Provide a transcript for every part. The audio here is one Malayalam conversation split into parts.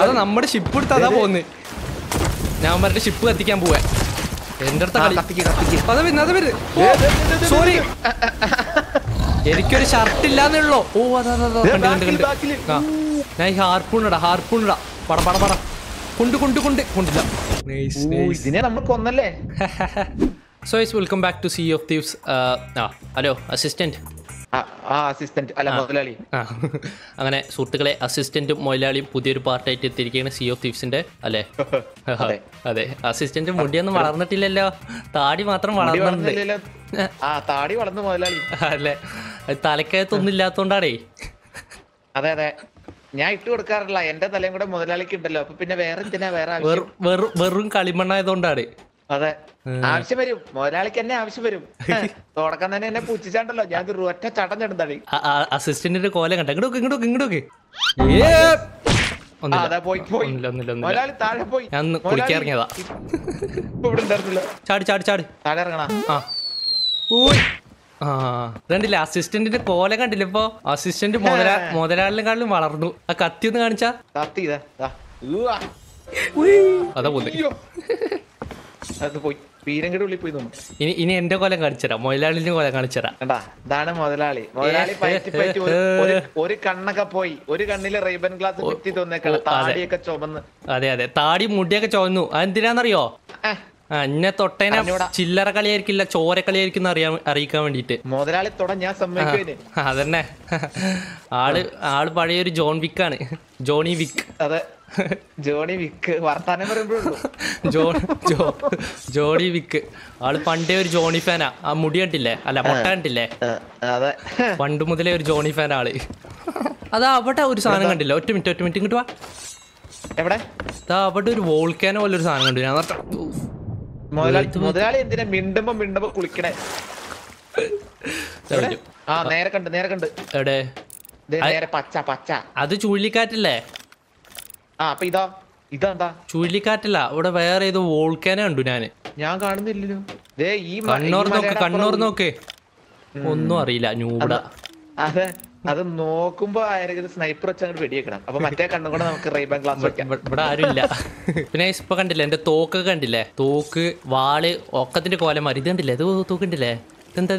അത്. നമ്മുടെ ഷിപ്പ് എടുത്ത് അതാ പോന്ന് ഞാൻ പറഞ്ഞിട്ട് ഷിപ്പ് കത്തിക്കാൻ പോവാ എന്റെ അടുത്ത സോറി. എനിക്കൊരു ഷർട്ട് ഇല്ലാന്നുള്ളോ ഓ അതാ ഞാൻ ഈ ഹാർപ്പൂൺ ഇടാ ഹാർപ്പൂൺ ഇടാ പട പട പട കൊണ്ട് കൊണ്ട് കൊണ്ട് കൊണ്ടില്ല ഇതിനെ നമ്മൾ കൊന്നല്ലേ so is welcome back to Sea of Thieves ആ ഹലോ അസിസ്റ്റന്റ് അസിസ്റ്റന്റ് അല്ല മുതലാളി. അങ്ങനെ സുഹൃത്തുക്കളെ അസിസ്റ്റന്റും മുതലാളിയും പുതിയൊരു പാർട്ടായിട്ട് എത്തിയിരിക്കുകയാണ് സി ഓഫ് തീഫ്സിന്റെ അല്ലേ? അതെ. അസിസ്റ്റന്റ് മുടിയൊന്നും വളർന്നിട്ടില്ലല്ലോ. താടി മാത്രം വളർന്നിട്ടുണ്ട്. ആ താടി വളർന്നു മുതലാളി. അല്ലേ? തലക്കകത്തൊന്നും ഇല്ലാത്തോണ്ടാണേ. അതെ അതെ. ഞാൻ ഇട്ട് കൊടുക്കാറില്ല. എന്റെ തലയും കൂടെ മുതലാളിക്ക് ഉണ്ടല്ലോ. അപ്പൊ പിന്നെ എന്തിനാ? വെറും വെറും വെറും കളിമണ്ണായതുകൊണ്ടാണ്. അതെ. ആവശ്യം വരും. മുതലാളിക്ക് എന്നെ ആവശ്യം വരും. തുടക്കം തന്നെ എന്നെ പൂച്ചിച്ചാണ്ടല്ലോ. ഞാൻ ഒറ്റ ചടം അസിസ്റ്റന്റിന്റെ കോല കണ്ട? ഇങ്ങോട്ട് ഇങ്ങോട്ട് ഇങ്ങോട്ട് ഇവിടെ ചാടി ചാടി ചാടി. താഴെ ഇറങ്ങണ. ആ. ഊയ്. ആ കണ്ടില്ലേ അസിസ്റ്റന്റിന്റെ കോല കണ്ടില്ല ഇപ്പൊ? അസിസ്റ്റന്റ് മുതലാ മുതലാളിനെക്കാളും വളർന്നു. ആ കത്തി ഒന്ന് കാണിച്ചാ. കത്തി. അതാ പോന്നെ. അത് പോയി. പീരങ്കയുടെ ഉള്ളിൽ പോയി തോന്നുന്നു. ഇനി ഇനി എന്റെ കോലം കാണിച്ചരാ മുതലാളിന്റെ കോലം കാണിച്ചുതരാം കണ്ടാ? ഇതാണ് മുതലാളി. മുതലാളി ഒരു- ഒരു- ഒരു കണ്ണൊക്കെ പോയി. ഒരു കണ്ണിൽ റൈബൻ ഗ്ലാസ് കുത്തി തോന്നേക്കാണ് താടിയൊക്കെ ചുമന്ന്. അതെ അതെ. താടി മുടിയൊക്കെ ചോന്നു അതെന്തിനാന്നറിയോ? ഏ, ആ എന്നെ തൊട്ടേനെ അറിഞ്ഞൂടാ. ചില്ലറ കളിയായിരിക്കില്ല ചോര കളിയായിരിക്കും അറിയാൻ അറിയിക്കാൻ വേണ്ടിട്ട് മുതലാളി തുട ഞാൻ സമ്മതിക്കുവേന് അതന്നെ. ആൾ ആൾ പഴയൊരു ജോൺ വിക്കാണ്. ജോണി വിക്ക് അതെ. Johnny Wick. വർത്താനം പറയുമ്പോഴുള്ളൂ ജോണി വിക്ക്. ആൾ പണ്ടേ ഒരു ജോണി ഫാനാ. ആ മുടി കണ്ടില്ലേ അല്ല മുട്ട കണ്ടില്ലേ അതെ. പണ്ട് മുതലേ ഒരു ജോണി ഫാൻ ആൾ. അതാ അവിടെ ഒരു സാധനം കണ്ടില്ല? ഒറ്റ മിനിറ്റ് ഒറ്റ മിനിറ്റ് ഇങ്ങോട്ട് വാ. എവിടെ? അതാ അവിടെ ഒരു വോൾക്കാന പോലെ ഒരു സാധനം കണ്ടു ഞാൻ. മുതലാളി മുതലാളി എന്തിനാ മിണ്ടുമ്പോ മിണ്ടുമ്പോ കുളിക്കണേ? ആ നേരെ കണ്ട് നേരെ കണ്ട്. എവിടെ? ദേ നേരെ പച്ച പച്ച. അത് ചുഴലിക്കാറ്റല്ലേ? ആ അപ്പൊ ഇതാ ഇതെന്താ ചുഴലിക്കാറ്റല്ല അവിടെ വേറെ ഏതോ വോൾക്കാനേ കണ്ടു ഞാൻ. ഞാൻ കാണുന്നില്ലല്ലോ. ഈ കണ്ണൂർ നോക്ക് കണ്ണൂർ നോക്ക്. ഒന്നും അറിയില്ല ന്യൂഡ അതെ അത് നോക്കുമ്പോ ആരെങ്കിലും സ്നൈപ്പർ വെച്ച് അങ്ങോട്ട് വെടിയേക്കണം അപ്പൊ മറ്റേ കണ്ണും കൂടെ നമുക്ക് റൈബാൻ ഗ്ലാസ് വെക്കാം. ഇവ- ഇവിടെ ആരുമില്ല. പിന്നെ ഇപ്പൊ കണ്ടില്ലേ എന്റെ തോക്കൊക്കെ കണ്ടില്ലേ? തോക്ക് വാൾ ഒക്കത്തിന്റെ കോലം മാറി. ഇത് കണ്ടില്ലേ? ഇത് തോക്ക് കണ്ടില്ലേ ഇതെന്താ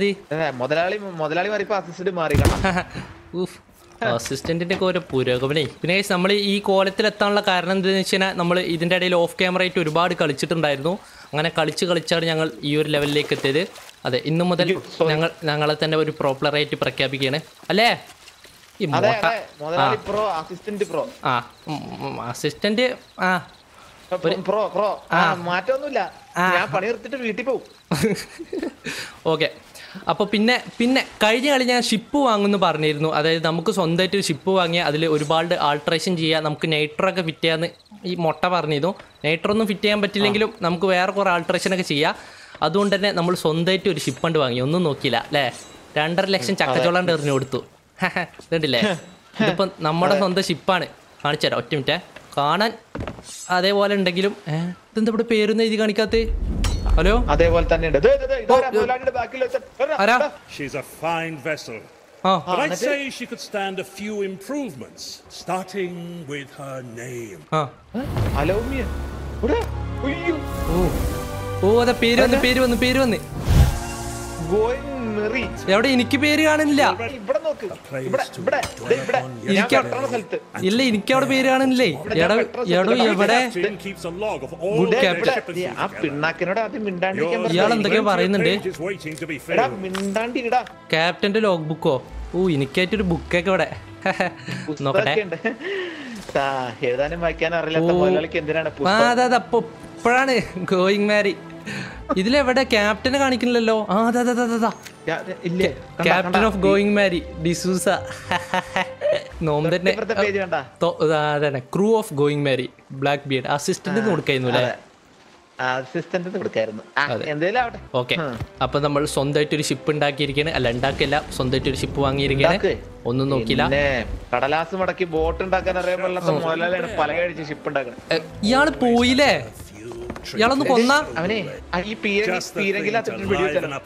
മുതലാളി മുതലാളി മാറിയപ്പോ അസിസ്റ്റന്റ് മാറി കാണാം. അസിസ്റ്റന്റിന്റെ ഒക്കെ ഓരോ പുരോഗമനേ. പിന്നെ നമ്മൾ ഈ കോലത്തിൽ എത്താനുള്ള കാരണം എന്താണെന്ന് വെച്ച് കഴിഞ്ഞാൽ നമ്മൾ ഇതിന്റെ ഇടയിൽ ഓഫ് ക്യാമറ ആയിട്ട് ഒരുപാട് കളിച്ചിട്ടുണ്ടായിരുന്നു. അങ്ങനെ കളിച്ച് കളിച്ചാണ് ഞങ്ങൾ ഈ ഒരു ലെവലിലേക്ക് എത്തിയത്. അതെ ഇന്നു മുതൽ ഞങ്ങൾ ഞങ്ങളെ തന്നെ ഒരു പ്രോപ്പർ ആയിട്ട് പ്രഖ്യാപിക്കുകയാണ്. അല്ലേ? പ്രോ പ്രോ ആ. അസിസ്റ്റന്റ് ആ പ്രോ പ്രോ ആ. മാറ്റമൊന്നുമില്ല. ഞാൻ പണി നിർത്തിട്ട് വീട്ടിൽ പോകും ഓക്കെ അപ്പോൾ പിന്നെ പിന്നെ കഴിഞ്ഞ കളി ഞാൻ ഷിപ്പ് വാങ്ങുമെന്ന് പറഞ്ഞിരുന്നു. അതായത് നമുക്ക് സ്വന്തമായിട്ട് ഒരു ഷിപ്പ് വാങ്ങിയാൽ അതിൽ ഒരുപാട് ആൾട്രേഷൻ ചെയ്യാം നമുക്ക് നൈട്രൊക്കെ ഫിറ്റ് ചെയ്യാമെന്ന് ഈ മുട്ട പറഞ്ഞിരുന്നു. നൈട്രൊന്നും ഫിറ്റ് ചെയ്യാൻ പറ്റില്ലെങ്കിലും നമുക്ക് വേറെ കുറേ ആൾട്രേഷൻ ഒക്കെ ചെയ്യാം. അതുകൊണ്ട് തന്നെ നമ്മൾ സ്വന്തമായിട്ട് ഒരു ഷിപ്പ് കണ്ട് വാങ്ങി. ഒന്നും നോക്കിയില്ല അല്ലേ? രണ്ടര ലക്ഷം ചക്കച്ചോളാണ്ട് എറിഞ്ഞു കൊടുത്തു. ഇതുണ്ടല്ലേ ഇതിപ്പം നമ്മുടെ സ്വന്തം ഷിപ്പാണ് കാണിച്ചു തരാം ഒറ്റ മിനിറ്റേ കാണാൻ അതേപോലെ ഉണ്ടെങ്കിലും ഇതെന്താ ഇവിടെ പേരൊന്നും എഴുതി കാണിക്കാത്തേ ഹലോ അതേപോലെ തന്നെ ഉണ്ട്. She's a fine vessel ah. I say she could stand a few improvements starting with her name ah. Hello Mia ഉടേ ഉയ്യോ. ഓ ഓ പേര് വന്ന് പേര് വന്ന് പേര് വന്ന്. എവിടെ? എനിക്ക് പേര് കാണുന്നില്ല ഇവിടെ നോക്ക്. ഇവിടെ ഇവിടെ. ദേ ഇവിടെ. ഞാൻ സ്ഥലത്ത്. ഇല്ല എനിക്ക് അവിടെ പേര് കാണുന്നില്ലേ എടോ എവിടെ? ഇയാൾ എന്തൊക്കെയോ പറയുന്നുണ്ട്. ക്യാപ്റ്റന്റെ ലോഗ് ബുക്കോ ഓ എനിക്കായിട്ടൊരു ബുക്കൊക്കെ ഇവിടെ. നോക്കട്ടെ. ഉണ്ട്. ആ, എഴുതാനും വായിക്കാനും അറിയില്ലാത്ത ഓ. എന്തിനാണ് പുസ്തകം? അതെ അതെ അപ്പൊ ഇപ്പോഴാണ് ഗോയിങ് മാരി ഇതിലെവിടെ ക്യാപ്റ്റനെ കാണിക്കുന്നില്ലല്ലോ? ആ captain of Going Merry D'Souza. നോം തന്നെ crew of Going Merry Black Beard assistant കൊടുക്കായിരുന്നു അല്ലേ? അസിസ്റ്റന്റ് കൊടുക്കായിരുന്നു. ഓക്കെ. അപ്പൊ നമ്മൾ സ്വന്തമായിട്ട് ഒരു ഷിപ്പ് ഉണ്ടാക്കിയിരിക്കണേ അല്ല ഉണ്ടാക്കില്ല. സ്വന്തമായിട്ട് ഒരു ഷിപ്പ് വാങ്ങിയിരിക്കണേ ഒന്നും നോക്കില്ല. കടലാസ് മടക്കി ബോട്ട് ഉണ്ടാക്കാൻ അറിയാൻ പല കഴിച്ച് ഷിപ്പ് ഇയാൾ പോയില്ലേ? ഇയാളൊന്ന് കൊന്ന? അവനെ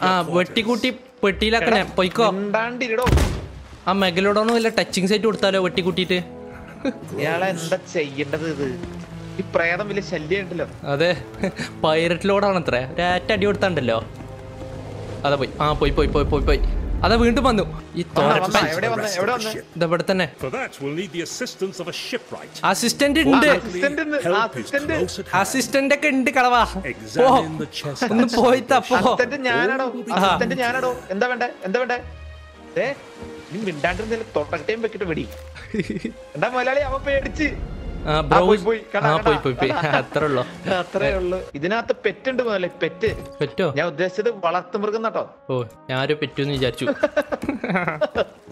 ആ ഈ. വെട്ടിക്കൂട്ടി പെട്ടിയിലാക്കണേ പൊയ്ക്കോ. ആ മെഗലോടൊന്നും വല്ല ടച്ചിങ് സൈറ്റ് കൊടുത്താലോ വെട്ടിക്കൂട്ടിട്ട് ഇയാളെ എന്താ ചെയ്യേണ്ടത് ഇത്? ഈ പ്രേതം വലിയ ശല്യണ്ടല്ലോ അതെ പൈററ്റ് അത്ര. ഒരേറ്റ അടി കൊടുത്താണ്ടല്ലോ. അതെ പോയി. ആ പോയി പോയി പോയി പോയി പോയി. അതാ വീണ്ടും വന്നു. ഈ വന്നാ, വന്നാ, എവിടെ വന്ന്? എവിടെ വന്ന്? തന്നെ. അസിസ്റ്റന്റ് ഉണ്ട്. അസിസ്റ്റന്റ് ഒക്കെ ഉണ്ട് കളവാ. ഒന്ന് പോയി തപ്പോ ഞാനാണോ? എന്താ വേണ്ടേ? എന്താ വേണ്ടേ? ഏ നീ മിണ്ടാണ്ടിരുന്നില്ല തൊട്ടക്കട്ടയും വെക്കിട്ട് വെടി. എന്താ മുതലാളി? അവ പേടിച്ച്. ഇതിനകത്ത് പെറ്റുണ്ട് മുതലേ പെറ്റ്. പെറ്റോ? ഞാൻ ഉദ്ദേശിച്ചത് വളർത്തുമൃഗം കേട്ടോ ഓ ഞാനൊരു പറ്റൂന്ന് വിചാരിച്ചു.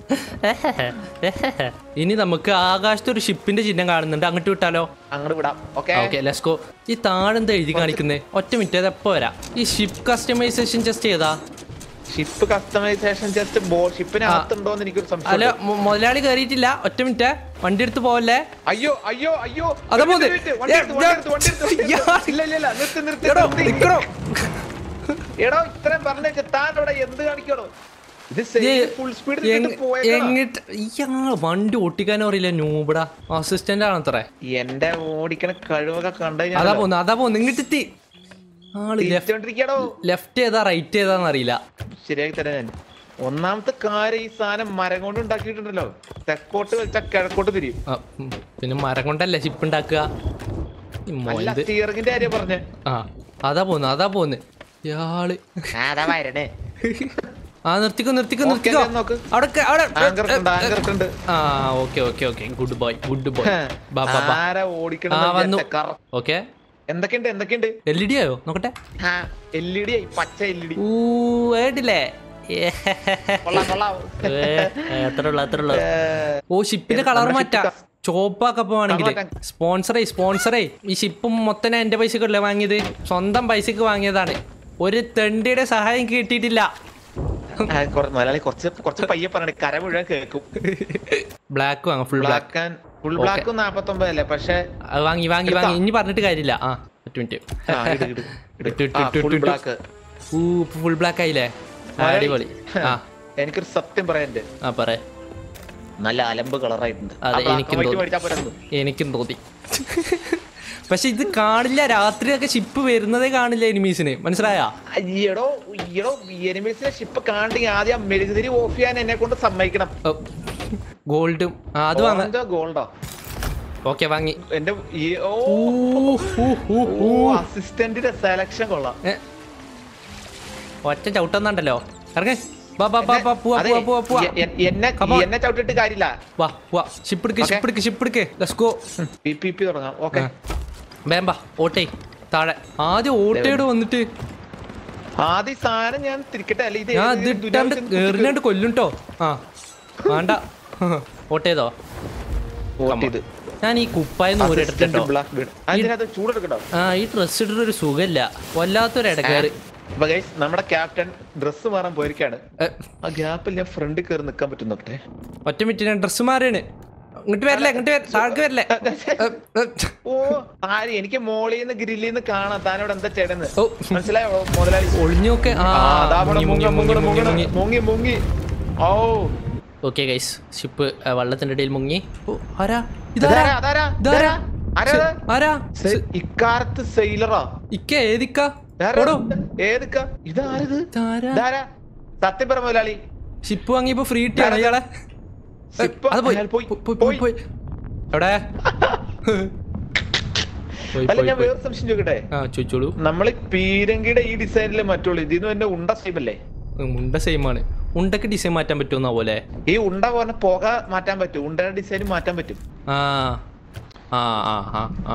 ഇനി നമുക്ക് ആകാശത്ത് ഒരു ഷിപ്പിന്റെ ചിഹ്നം കാണുന്നുണ്ട്. അങ്ങോട്ട് വിട്ടാലോ? അങ്ങോട്ട് വിടാം. ഓക്കെ. ലെസ്കോ ഈ താഴെന്താ എഴുതി കാണിക്കുന്നത് ഒറ്റ മിനിറ്റ് അത് എപ്പോ വരാം? ഈ ഷിപ്പ് കസ്റ്റമൈസേഷൻ ജസ്റ്റ് ചെയ്താ ഷിപ്പ് കസ്റ്റമൈസേഷൻ ജസ്റ്റ് ഷിപ്പിനകത്തുണ്ടോന്ന് എനിക്കൊരു സംശയം അല്ല മുതലാളി കയറിയിട്ടില്ല ഒറ്റ മിനിറ്റ്. വണ്ടി എടുത്ത് പോവല്ലേ? അയ്യോ അയ്യോ അയ്യോ. എടോ. ഇത്രയും പറഞ്ഞേക്ക് താൻ ഇവിടെ എന്ത് കാണിക്കണോ? വണ്ടി ഓട്ടിക്കാനും അറിയില്ല നൂബടാ. അസിസ്റ്റന്റ് ആണത്രേ. എന്റെ ഓടിക്കണ കഴിവൊക്കെ കണ്ടു അതാ പോന്നു അതാ പോന്നു ഇങ്ങിട്ടെത്തി ലെഫ്റ്റ് ഏതാ റൈറ്റ് ഏതാന്ന് അറിയില്ല. ശരിയാക്കി തരാം ഞാൻ. ഒന്നാമത്തെ കാര്യം ഈ സാധനം മരം കൊണ്ട് ഉണ്ടാക്കിയിട്ടുണ്ടല്ലോ. തെക്കോട്ട് വെച്ചാൽ കിഴക്കോട്ട് തിരിയും. പിന്നെ മരം കൊണ്ടല്ലേ ഷിപ്പ് ഉണ്ടാക്കുക? സ്റ്റിയറിംഗിന്റെ കാര്യം പറഞ്ഞേ. ആ അതാ പോന്ന് അതാ പോന്ന് ഇയാൾ അതാ വരണേ. ആ നിർത്തിക്കോ നിർത്തിക്കോ നിർത്തിക്കോ. നോക്ക്. അവിടെ അവിടെ ആ okay okay okay. Good boy good boy ബാ ബാ ബാ. വന്നു. ഓക്കെ. എന്തൊക്കെയുണ്ട്? എന്തൊക്കെയുണ്ട്? എൽ ഇ ഡി ആയോ? നോക്കട്ടെ. എൽ ഇ ഡി ആയി. പച്ച എൽ ഇ ഡി. ഊ ഏട്ടില്ലേ കൊള്ളാം കൊള്ളാം. എത്ര ഉള്ളു എത്ര ഓ ഷിപ്പിന്റെ കളർ മാറ്റാ. ship ചോപ്പാക്കപ്പോ വേണമെങ്കിൽ സ്പോൺസറേ സ്പോൺസറേ. ഈ ഷിപ്പും മൊത്തം ഞാൻ എന്റെ പൈസക്കല്ലേ വാങ്ങിയത്? സ്വന്തം പൈസക്ക് വാങ്ങിയതാണ്. ഒരു തെണ്ടിയുടെ സഹായം കിട്ടിയിട്ടില്ല. മലയാളി കുറച്ച് കുറച്ച് പയ്യെ പറയണേ കര മുഴുവൻ കേൾക്കും. ബ്ലാക്ക് വാങ്ങാം full black. And full black നാപ്പത്തൊമ്പത് അല്ലേ പക്ഷെ വാങ്ങി വാങ്ങി വാങ്ങി. ഇനി പറഞ്ഞിട്ട് കാര്യമില്ല. ആ ഒറ്റ മിനിറ്റ് ഫുൾ ബ്ലാക്ക് ആയില്ലേ? അടിപൊളി. ആ. എനിക്കൊരു സത്യം പറയാനുണ്ട്. ആ പറ നല്ല അലമ്പ് കളറായിട്ടുണ്ട്. അതെ, എനിക്കും തോന്നി. എനിക്കും തോന്നി. പക്ഷെ ഇത് കാണില്ല. രാത്രിയൊക്കെ ഷിപ്പ് വരുന്നതേ കാണില്ല എനിമീസിന് മനസ്സിലായോ? ഈയടോ ഈയടോ എനിമീസിനെ ഷിപ്പ് കാണണമെങ്കിൽ ആദ്യം മെഴുകുതിരി ഓഫ് ചെയ്യാൻ എന്നെ കൊണ്ട് സമ്മതിക്കണം. ഗോൾഡും. അത് വാങ്ങാ. ഗോൾഡോ? ഓക്കെ വാങ്ങി. എന്റെ. അസിസ്റ്റന്റിന്റെ സെലക്ഷൻ കൊള്ളാം. ഒറ്റ ചവിട്ടുന്നുണ്ടല്ലോ. ഇറങ്ങേ. എന്നെ ചവിട്ടിട്ട് കാര്യമില്ല. വാ വാ. പി പി പി തുടങ്ങാം. ഓക്കെ. വേമ്പ ഓട്ടേ. താഴെ. ആദ്യം ഓട്ടയോട് വന്നിട്ട്. ആദ്യം ഈ സാധനം ഞാൻ തിരിക്കട്ടെ? അല്ല ഇത് ഞാൻ കൊല്ലും കൊല്ലുട്ടോ ആ. വേണ്ട. വോട്ട് ചെയ്ത്. ഞാൻ ഈ കുപ്പായെന്ന് ഊരെടുത്തിട്ടോ ആ ഈ ഡ്രസ് ഇട്ടിട്ട് ഒരു സുഖമില്ല. വല്ലാത്തൊരു ഇടക്കാറ് അപ്പൊ ഗൈസ് നമ്മുടെ ക്യാപ്റ്റൻ ഡ്രസ് മാറാൻ പോയിരിക്കാണ്. ആ ഗ്യാപ്പിൽ ഞാൻ ഫ്രണ്ടിൽ കയറി നിൽക്കാൻ പറ്റുന്നോട്ടെ ഒറ്റ മിനിറ്റ് ഞാൻ ഡ്രസ് മാറിയാണ്. ഇങ്ങോട്ട് വരല്ലേ ഇങ്ങോട്ട് താഴേക്ക് വരല്ലേ? ഓ ആര്? എനിക്ക് മോളിൽ നിന്ന് ഗ്രില്ലിൽ നിന്ന് കാണാം. താനോട് എന്താ ചേടന്ന് മനസ്സിലായോ? മുതലാളി ഒളിഞ്ഞോക്കെ മുങ്ങി മുങ്ങി ഓ ഓക്കെ ഗൈസ് ഷിപ്പ് വള്ളത്തിന്റെ ഇടയിൽ മുങ്ങി. ഓ ആരാ? ഇതാരാ? ഇതാരാ, ഇതാരാ? ആരാ ഇക്കാലത്ത് സെയിലറാ. ഇക്ക ഏതിക്ക? ഏതൊക്കെ? ഇതാരത്? മുതലാളി ഷിപ്പ് വാങ്ങിയപ്പോ ഫ്രീ ഇട്ടാണ് ഇയാളെ. എവിടെ? അല്ല ഞാൻ വേറെ സംശയം ചോദിക്കട്ടെ? ചോദിച്ചോളൂ. നമ്മൾ പീരങ്കിയുടെ ഈ ഡിസൈനിൽ മറ്റുള്ളൂ. ഇതിന് എന്റെ ഉണ്ട സെയിം അല്ലേ? ഉണ്ട സെയിം ആണ്. ഉണ്ടക്ക് ഡിസൈൻ മാറ്റാൻ പറ്റുന്ന പോലെ? ഈ ഉണ്ട പോലെ പുക മാറ്റാൻ പറ്റും. ഉണ്ടയുടെ ഡിസൈൻ മാറ്റാൻ പറ്റും. ആ ആ ആ ആ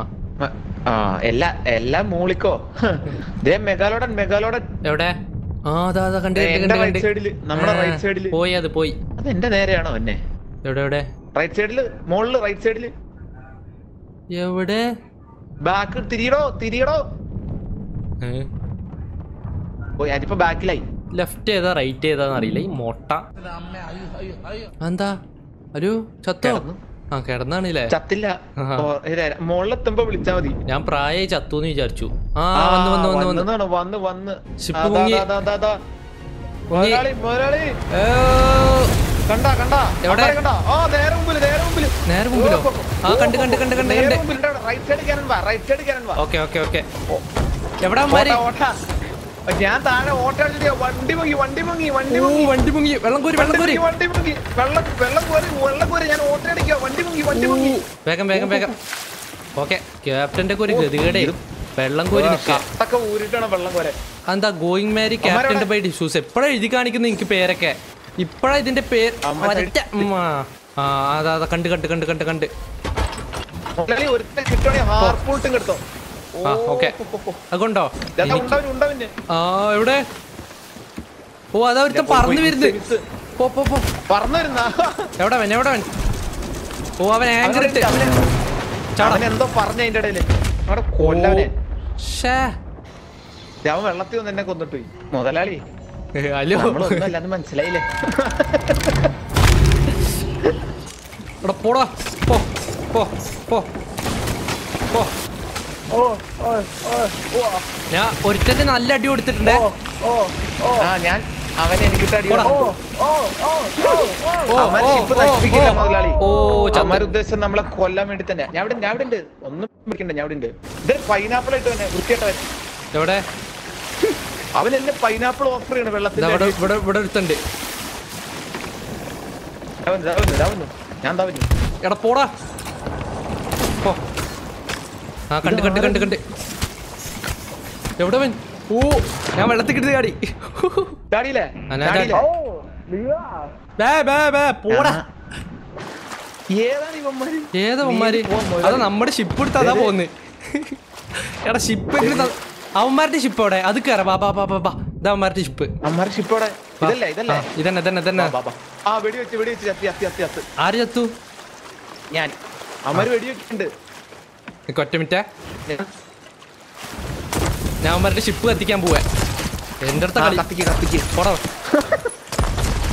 ആ. എല്ലാ എല്ലാം മൂളിക്കോ? ദേ മെഗാലോഡൻ മെഗാലോഡൻ. എവിടെ? ആ അതാ അതാ കണ്ട് ദേ കണ്ട് എന്റെ കണ്ട്. റൈറ്റ് സൈഡിൽ നമ്മുടെ റൈറ്റ് സൈഡിൽ പോയി അത് പോയി. അത് എന്റെ നേരെയാണോ എന്നെ? എവിടെ എവിടെ? റൈറ്റ് സൈഡിൽ മുകളിൽ റൈറ്റ് സൈഡിൽ എവിടെ? ബാക്ക് തിരിയടോ തിരിയടോ. ഞാനിപ്പോ ബാക്കിലായി ലെഫ്റ്റ് ഏതാ റൈറ്റ് ഏതാന്ന് അറിയില്ല. ഈ മൊട്ട. എന്താ? ഒരു ചത്തോ? ആ കിടന്നാണല്ലേ? ചത്തില്ല. മോളിലെത്തുമ്പോ മുകളിലെത്തുമ്പോ വിളിച്ചാ മതി. ഞാൻ പ്രായമായി ചത്തുന്ന് വിചാരിച്ചു. ആ വന്ന് വന്ന് വന്ന് വന്ന്. വന്ന് മുങ്ങി. നേരെ മുമ്പിൽ? ആ, കണ്ട്, കണ്ട്, കണ്ട്, കണ്ട്, കണ്ട്. Okay okay okay. എവിടെ. ഞാൻ താഴെ ഓട്ടോ അടിച്ചിട്ട് വണ്ടി മുങ്ങി വണ്ടി മുങ്ങി വണ്ടി മുങ്ങി. വണ്ടി മുങ്ങി. വെള്ളം കോരി വെള്ളം കോരി. വണ്ടി മുങ്ങി. വെള്ളം വെള്ളം കോരി വെള്ളം കോരി ഞാൻ ഓട്ടോ അടിക്കുക. വണ്ടി മുങ്ങി വണ്ടി മുങ്ങി. വേഗം വേഗം വേഗം. ഓക്കെ ക്യാപ്റ്റന്റെ കോരി ഗതികേടേ. വെള്ളം കോരി കത്തൊക്കെ ഊരിട്ടാണ് വെള്ളം കോരെ എന്താ ഗോയിങ് മാരി ക്യാപ്റ്റന്റെ ബൈ ഡിഷൂസ് എപ്പോഴാ എഴുതി കാണിക്കുന്നത് എനിക്ക് പേരൊക്കെ? ഇപ്പഴാ ഇതിന്റെ പേര്? ആ. അതാ കണ്ട് കണ്ട് കണ്ട് കണ്ട് കണ്ട്. മുതലാളി ഹാർപ്പൂട്ടും കിട്ടോ ആ ഓക്കെ. അതുകൊണ്ടോ? ആ എവിടെ? ഓ അതാ ഒരുത്തൻ പറന്നു വരുന്നത്. പോ പോ പോ. പറന്നു വരുന്ന എവിടെ അവൻ? എവിടെ അവൻ? ഓ അവൻ ആങ്കർ ഇട്ട്. അവൻ എന്തോ പറഞ്ഞ അതിന്റെ ഇടയിൽ. അവിടെ കൊല്ലവനെ. ഷേ അവൻ വെള്ളത്തിൽ വന്ന് എന്നെ കൊന്നിട്ട് പോയി മുതലാളി ഹലോ നമ്മളൊന്നും മനസ്സിലായില്ലേ? എടാ പോടാ. പോ പോ പോ. പോ. ഞാൻ ഒരുത്തന്റെ നല്ല അടി കൊടുത്തിട്ടുണ്ട്. ആ ഞാൻ അവനെ എനിക്കിട്ട് അടി ചന്ദ് ഉദ്ദേശം നമ്മളെ കൊല്ലാൻ വേണ്ടി തന്നെ ഞാൻ ഇവിടെ ഞാൻ ഇവിടെ ഉണ്ട് ഒന്നും പിടിക്കണ്ട ഞാൻ ഇവിടെ ഉണ്ട് ഇത് പൈനാപ്പിൾ ഇട്ട് തന്നെ വൃത്തിയായിട്ടവൻ എവിടെ? അവൻ എന്നെ പൈനാപ്പിൾ ഓഫർ ചെയ്യണം വെള്ളത്തിൽ ഇവിടെ. ഇവിടെ ഒരുത്തുണ്ട്. ഞാൻ തവഞ്ഞു. എടാ പോടാ. ആ കണ്ട് കണ്ട് കണ്ട് കണ്ട്. എവിടെ ഓ ഞാൻ വെള്ളത്തിൽ കിട്ടി ചാടി. ഏതാ മുതലാളി. അതാ നമ്മുടെ ഷിപ്പ് എടുത്ത് അതാ പോന്ന്. എടാ ഷിപ്പ് അവന്മാരുടെ ഷിപ്പ് അവിടെ അത് കയറാ ബാ ബാ ബാ ബാ ബാ. ഇതാ അവന്മാരുടെ ഷിപ്പ് ഇതല്ലേ ഇതല്ലേ? ഇതന്നെ ഇതന്നെ ഇതന്നെ. ആര് ചത്തു? ഞാൻ. അവന്മാര് വെടി വെച്ചിട്ടുണ്ട് നിക്ക് ഒറ്റ മിനിറ്റേ. ഞാൻ അവന്മാരുടെ ഷിപ്പ് കത്തിക്കാൻ പോവാ. എന്റെ അടുത്ത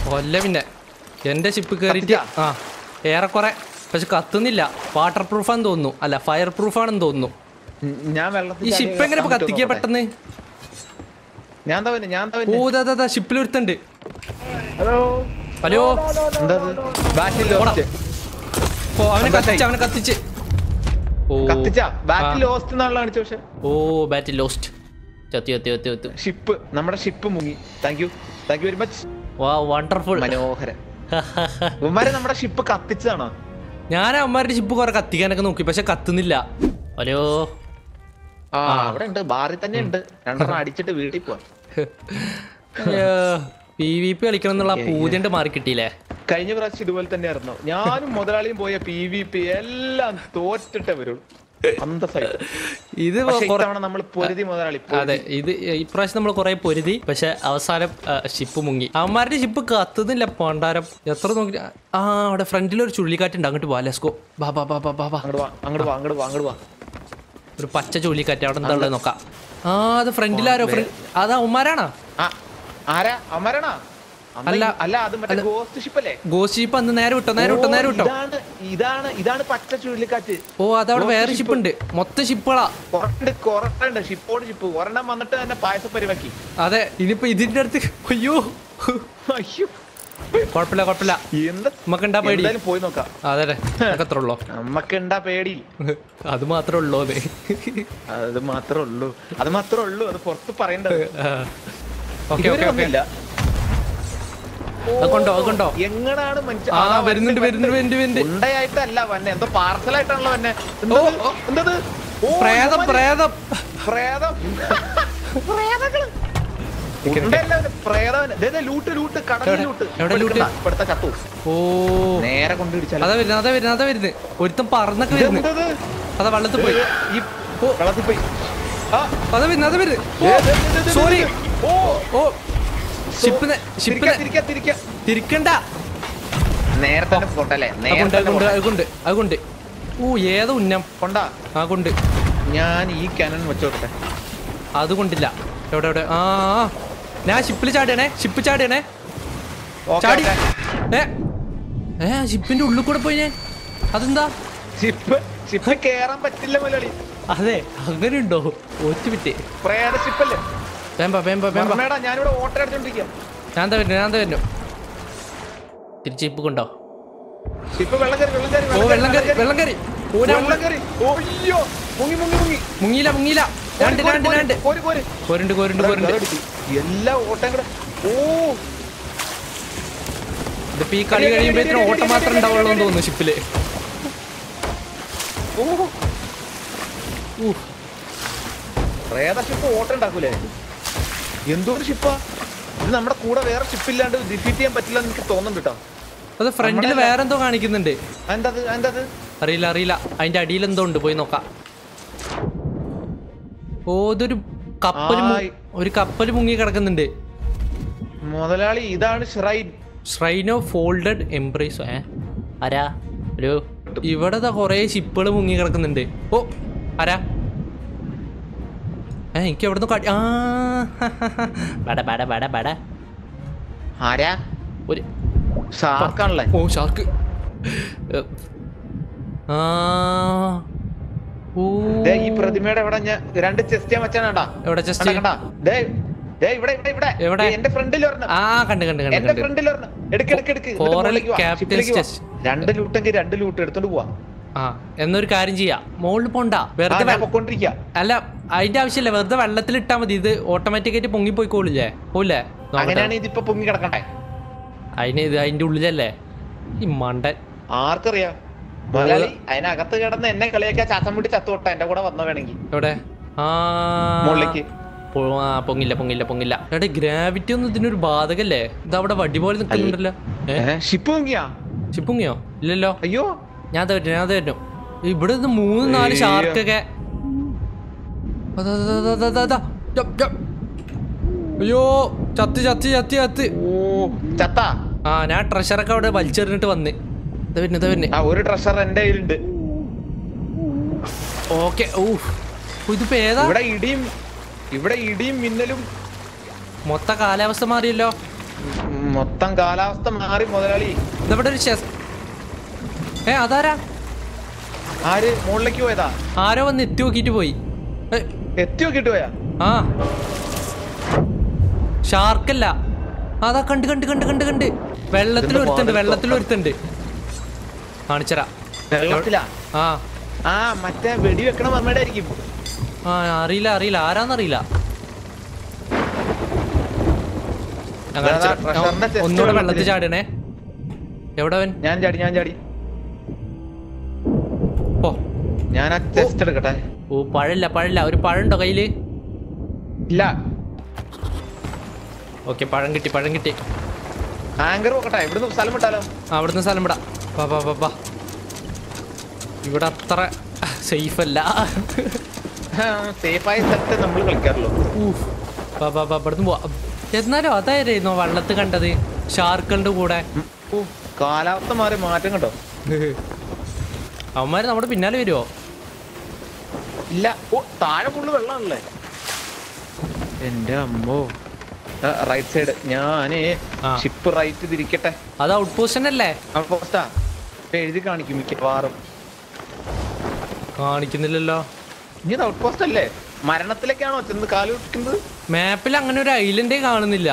കൊല്ല പിന്നെ. എന്റെ ഷിപ്പ് കയറിയിട്ട് ആ ഏറെക്കുറെ. പക്ഷെ കത്തുന്നില്ല. വാട്ടർ പ്രൂഫാന്ന് തോന്നുന്നു. അല്ല ഫയർ പ്രൂഫാണെന്ന് തോന്നുന്നു. ഞാൻ വെള്ളത്തിൽ ഈ ഷിപ്പ് എങ്ങനെ ഇപ്പൊ കത്തിക്കുക. പെട്ടെന്ന്? ഞാൻ ഞാൻ ഓ ദാ, ഷിപ്പിൽ ഒരുത്തുണ്ട്. ഹലോ? ഹലോ? അവനെ കത്തിച്ച് അവനെ കത്തിച്ച്. ഓ. ബാറ്റിൽ ലോസ്റ്റ് ചത്തി ചത്തി ചത്തി ചത്തി. ഷിപ്പ്. നമ്മുടെ ഷിപ്പ് മുങ്ങി. Thank you thank you very much വാ വണ്ടർഫുൾ. മനോഹരൻ ഉമ്മാരെ നമ്മുടെ ഷിപ്പ് കത്തിച്ചതാണോ? ഞാൻ അമ്മാരുടെ ഷിപ്പ് കുറെ കത്തിക്കാനൊക്കെ നോക്കി പക്ഷെ കത്തുന്നില്ല. ഹലോ. ആ ആ. അവിടെ ഉണ്ട്. ബാറിൽ തന്നെ ഉണ്ട്. രണ്ടെണ്ണം അടിച്ചിട്ട് വീട്ടിൽ പോവാം. പി വി പി കളിക്കണം എന്നുള്ള പൂജണ്ട് മാറി കിട്ടിയില്ലേ? കഴിഞ്ഞ പ്രാവശ്യം ഇതുപോലെ തന്നെ ആയിരുന്നു ഞാനും മുതലാളിയും പോയ പി വി പി എല്ലാം തോറ്റിട്ടേ വരുള്ളൂ. ഇത് നമ്മൾ പൊരുതി മുതലാളി അതെ ഇത് ഇപ്രാവശ്യം നമ്മൾ കുറെ പൊരുതി പക്ഷെ അവസാനം ഷിപ്പ് മുങ്ങി. അവന്മാരുടെ ഷിപ്പ് കത്തുന്നില്ല പണ്ടാരം. എത്ര നോക്കി ആ അവിടെ ഫ്രണ്ടിൽ ഒരു ചുഴലിക്കാറ്റുണ്ട് അങ്ങോട്ട് വാ ലെസ്കോ ബാ ബാ ബാ ബാ ബാ ബാ അങ്ങോട്ട് വാ അങ്ങോട്ട് വാ അങ്ങോട്ട് വാ അങ്ങോട്ട് വാ. ഒരു പച്ച ചുഴലിക്കാറ്റ് അവിടെ എന്താ ഉള്ളത് നോക്കാം. ആ അത് ഫ്രണ്ടിലാരോ? ഫ്രണ്ട് അവന്മാരാണോ? അല്ല. അല്ല അത് മറ്റേ ഗോസ്റ്റ് ഷിപ്പ് അല്ലേ? ഗോസ്റ്റ് ഷിപ്പ് അന്ന് നേരെ വിട്ടോ നേരെ വിട്ടോ നേരെ വിട്ടോ. ഇതാണ് ഇതാണ് ഇതാണ് പച്ച ചുഴലിക്കാറ്റ്. ഓ അതവിടെ വേറെ ഷിപ്പ് ഉണ്ട്. മൊത്തം ഷിപ്പുകളാ കൊറണ്ട് കുറണ്ട് ഷിപ്പോട് ഷിപ്പ് ഒരെണ്ണം വന്നിട്ട് തന്നെ പായസം പരിവാക്കി. അതെ ഇനിയിപ്പോ ഇതിന്റെ അടുത്ത് അയ്യോ. അയ്യോ. കൊഴപ്പില്ല കൊഴപ്പില്ല നമുക്കെന്താ നമുക്ക് പേടി പോയി നോക്കാം. അതെ അത്ര ഉള്ളോ നമ്മക്ക് പേടി? അത് മാത്രമേ ഉള്ളൂ അത്. മാത്രമേ ഉള്ളൂ. അത് മാത്രമേ ഉള്ളൂ. അത് പുറത്ത് പറയേണ്ടത്. ഓക്കെ ഇതുവരെ ഓക്കെ ഓക്കെ. വന്നില്ല. അത് കൊണ്ടോ എങ്ങനാണ് മനുഷ്യ വരുന്നുണ്ട് വരുന്നുണ്ട്, വരുന്നുണ്ട് വരുന്നുണ്ട്. വരുന്നുണ്ട് വന്നെ. എന്തോ പാർസലായിട്ടാണല്ലോ വന്നെ. എന്തത്? പ്രേതം പ്രേതം. പ്രേതം. പ്രേതങ്ങൾ. അതാ വരുന്നത് അതാ വരുന്നത് ഒരുത്തൻ പറന്നൊക്കെ വരുന്നു ഇതെന്തത്? അതാ വെള്ളത്തിൽ പോയി. അതാ വരുന്നത് അതാ വരുന്നത്. സോറി. ഓ ഓ. ഷിപ്പിനെ ഷിപ്പിനെ തിരിക്ക തിരിക്ക തിരിക്ക. തിരിക്കണ്ട. പോട്ടല്ലേ അതുകൊണ്ട് അതുകൊണ്ട്. ഓ ഏതോ ഉന്നം. കൊണ്ടാ. ആ കൊണ്ട്. ഞാൻ ഈ കാനൺ വെച്ചോട്ടെ അതുകൊണ്ടില്ല. എവിടെ എവിടെ? ആ. ഞാൻ ഷിപ്പിൽ ചാടിയണേ ഷിപ്പ് ചാടിയണേ ചാടി. ഏ ഏ ഷിപ്പിന്റെ ഉള്ളിൽ കൂടെ പോയി ഞാൻ അതെന്താ? ഷിപ്പ് ഷിപ്പ് കേറാൻ പറ്റില്ല അതെ അങ്ങനെ ഉണ്ടോ ഒറ്റ വിറ്റ് പ്രേത ഷിപ്പല്ലേ? വേമ്പ വേമ്പ വേമ്പ. ഞാനിവിടെ ഓട്ടം അടിച്ചോണ്ടിരിക്കാം ഞാൻ വരുന്നു ഞാൻ വരുന്നു തിരിച്ച് ഇപ്പ് കൊണ്ടോ. മുങ്ങിയില്ല മുങ്ങിയില്ല. രണ്ട് രണ്ട് രണ്ട്. കോരി കോരി കോരുണ്ട് കോരുണ്ട് കോരുണ്ട്. എല്ലാ ഓട്ടം കൂടെ. ഓ. ഇതിപ്പോ ഈ കളി കഴിയുമ്പോഴത്തേനും ഓട്ടം മാത്രം ഉണ്ടാവുള്ളൂ എന്ന് തോന്നുന്നു ഷിപ്പിൽ ഓ. ഷിപ്പ് ഓട്ടം ഉണ്ടാക്കൂലേ? എന്തോ ഷിപ്പാ ഇത് നമ്മുടെ കൂടെ വേറെ ഷിപ്പ് ഇല്ലാണ്ട് ഡിഫീറ്റ് ചെയ്യാൻ പറ്റില്ല എനിക്ക് തോന്നുന്നു കേട്ടോ അത് ഫ്രണ്ടിൽ വേറെ എന്തോ കാണിക്കുന്നുണ്ട്. അറിയില്ല അറിയില്ല. അതിന്റെ അടിയിൽ എന്തോ ഉണ്ട് പോയി നോക്കാം. ഓ ഇതൊരു കപ്പൽ ഒരു കപ്പൽ മുങ്ങി കിടക്കുന്നുണ്ട്. മുതലാളി ഇതാണ് shrine. Shrine of folded embrace ഏ? ആരാ? ഒരു ഇവിടെ കൊറേ ഷിപ്പുകൾ മുങ്ങി കിടക്കുന്നുണ്ട്. ഓ ആരാ? എനിക്ക് എവിടുന്ന് കടി ആ ബട ബട ബട ബട. ആരാ? ഒരു ഷാർക്കാണല്ലേ? ഓ ഷാർക്ക്. ഈ പ്രതിമയുടെ ഇവിടെ ഞാൻ രണ്ട് ചെസ്റ്റ് വെച്ചാനാടാ എവിടെ ചെസ്റ്റ്. രണ്ട് ലൂട്ടെങ്കിൽ രണ്ട് ലൂട്ട് എടുത്തോണ്ട് പോവാ. ആ എന്നൊരു കാര്യം ചെയ്യാം. മുകളിൽ പോണ്ട വെറുതെ അല്ല അതിന്റെ ആവശ്യമില്ല വെറുതെ വെള്ളത്തിൽ ഇട്ടാ മതി. ഇത് ഓട്ടോമാറ്റിക് ആയിട്ട് പൊങ്ങി പോയിക്കോളില്ലേ പോലെ നോക്കട്ടെ. അങ്ങനെയാണ് ഇതിപ്പോ പൊങ്ങി കിടക്കണ്ടേ? അതിന് ഇത് അതിന്റെ ഉള്ളിലല്ലേ? ഈ മണ്ടൻ. ആർക്കറിയാ? അതിനകത്ത് കിടന്ന് എന്നെ കളിയാക്കിയ ചാത്തം വിട്ട് ചത്തുവിട്ട എന്റെ കൂടെ വന്നോ വേണമെങ്കിൽ എവിടെ? ആ. പൊങ്ങില്ല പൊങ്ങില്ല പൊങ്ങില്ല. എടാ ഗ്രാവിറ്റി ഒന്നും ഇതിനൊരു ബാധകല്ലേ? ഇത് അവിടെ വടി പോലെ നിൽക്കുന്നുണ്ടല്ലോ. ഷിപ്പ് പൊങ്ങിയാ? ഷിപ്പ് പൊങ്ങിയോ? ഇല്ലല്ലോ. അയ്യോ. ഞാൻ തരുന്നു ഞാൻ തരുന്നു ഇവിടെ നിന്ന് മൂന്ന് നാല്. ജപ്, ജപ്. അയ്യോ ചത്ത് ചത്ത് ചത്ത് ചത്ത്. ഓ ചത്ത? ആ ഞാൻ ട്രഷറൊക്കെ അവിടെ വലിച്ചെറിഞ്ഞിട്ട് വന്ന്. വരുന്നു ആ ഒരു ട്രഷർ എന്റെ കയ്യിലുണ്ട്. ഓക്കെ ഓ ഇതിപ്പോ ഏതാ? ഇവിടെ ഇടിയും ഇവിടെ ഇടിയും മിന്നലും. മൊത്ത കാലാവസ്ഥ മാറിയല്ലോ. മൊത്തം കാലാവസ്ഥ മാറി മുതലാളി. ഇതവിടെ ഒരു ചെസ് ഏ അതാരാ? ആര്? മുകളിലേക്ക് പോയതാ? ആരോ വന്ന് എത്തി നോക്കിട്ട് പോയി. എത്തി നോക്കിട്ട് പോയാ? ആ. ഷാർക്കല്ല. അതാ കണ്ട് കണ്ട് കണ്ട് കണ്ട് കണ്ട്. വെള്ളത്തിൽ ഒരുത്തുണ്ട് വെള്ളത്തിൽ. ഒരുത്തുണ്ട്. കാണിച്ചരാ. ആ. ആ മറ്റേ വെടി വെക്കണ മമ്മയുടെ ആയിരിക്കും ആ അറിയില്ല അറിയില്ല. ആരാന്നറിയില്ല. ഒന്നുകൂടെ വെള്ളത്തിൽ ചാടണേ. എവിടെ ഞാൻ ചാടി ഞാൻ ചാടി. ഞാൻ ആ ടെസ്റ്റ് എടുക്കട്ടെ? ഓ പഴല്ല പഴല്ല. ഒരു പഴമുണ്ടോ കയ്യിൽ? ഇല്ല. ഓക്കെ പഴം കിട്ടി പഴം കിട്ടി. ആങ്കർ നോക്കട്ടെ ഇവിടുന്ന് സ്ഥലം വിട്ടാലോ? അവിടുന്ന് സ്ഥലം വിടാം. പാ പാ വാ ഇവിടെ അത്ര സേഫ് അല്ല സേഫായ സ്ഥലത്ത് നമ്മൾ കളിക്കാറുള്ളൂ പാ പാ പാ ഇവിടുന്ന് പോവാ. എന്നാലും അതായിരുന്നു വള്ളത്ത് കണ്ടത്? ഷാർക്കുകളുടെ കൂടെ? കാലാവസ്ഥ മാറി മാറ്റം കണ്ടോ? അവന്മാര് നമ്മുടെ പിന്നാലെ വരുമോ ഇല്ല. ഓ താഴെ ഫുള്ള് വെള്ളമാണല്ലേ? എന്റെ അമ്മോ. റൈറ്റ് സൈഡ് ഞാനേ ആ. ഷിപ്പ് റൈറ്റ് തിരിക്കട്ടെ അത് ഔട്ട് പോസ്റ്റ് അല്ലേ? ഔട്ട് പോസ്റ്റാ എഴുതി കാണിക്കും മിക്കവാറും. കാണിക്കുന്നില്ലല്ലോ. ഇനി ഇത് ഔട്ട് പോസ്റ്റ് അല്ലേ? മരണത്തിലേക്കാണോ ചെന്ന് കാലു വെക്കുന്നത് മാപ്പിൽ അങ്ങനെ ഒരു ഐലൻഡേ കാണുന്നില്ല.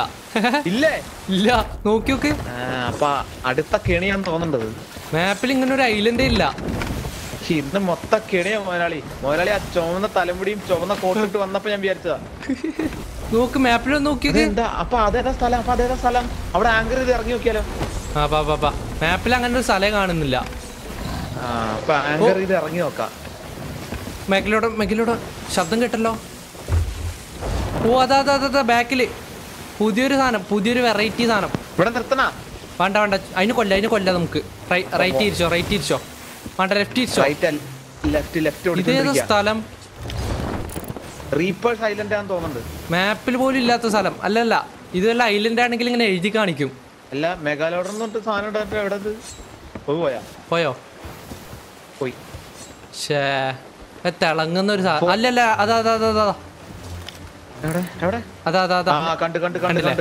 ഇല്ലേ? ഇല്ല. നോക്കി നോക്ക് അപ്പൊ അടുത്ത കെണിയാന്ന് തോന്നുന്നത് മാപ്പിൽ ഇങ്ങനെ ഒരു ഐലൻഡേ ഇല്ല. പക്ഷെ ഇന്ന് മൊത്ത കെണിയാ മുതലാളി മുതലാളി ആ ചുവന്ന തലമുടിയും ചുവന്ന കോട്ടിട്ട് വന്നപ്പോ ഞാൻ വിചാരിച്ചതാ. നോക്ക് മാപ്പിൽ നോക്കിയത്. എന്താ? അപ്പൊ അതേതാ സ്ഥലം? അപ്പൊ അതേതാ സ്ഥലം? അവിടെ ആങ്കർ ചെയ്ത് ഇറങ്ങി നോക്കിയാലോ? ആ പാ പാ പാ മാപ്പിൽ അങ്ങനെ ഒരു സ്ഥലം കാണുന്നില്ല. അപ്പൊ ആങ്കർ ഇറങ്ങി നോക്കാം. മേക്കിലൂടെ മേക്കിലൂടെ ശബ്ദം കേട്ടല്ലോ? ഓ അതാ അതാ, അതാ ബാക്കിൽ. പുതിയൊരു സാധനം പുതിയൊരു വെറൈറ്റി സാധനം. ഇവിടെ നിർത്തണ. വേണ്ട വേണ്ട. അതിന് കൊല്ല അതിന് കൊല്ല നമുക്ക്. റൈറ്റ് തിരിച്ചോ റൈറ്റ് തിരിച്ചോ. വേണ്ട ലെഫ്റ്റ് തിരിച്ചോ റൈറ്റ് ലെഫ്റ്റ് ലെഫ്റ്റ് ഇതേതാ സ്ഥലം? റീപ്പർ ഐലൻഡ് ആണെന്ന് തോന്നുന്നുണ്ട്. മാപ്പിൽ പോലും ഇല്ലാത്ത സ്ഥലം. അല്ലല്ല ഇതല്ല ഐലൻഡ് ആണെങ്കിൽ ഇങ്ങനെ എഴുതി കാണിക്കും. അല്ല സാധനം എവിടെ പോയി പോയാ? ഷേ തിളങ്ങുന്ന ഒരു സാധനം അല്ലല്ല അതാ അതാ അതാ അതാ. അതാ അതാ അതാ.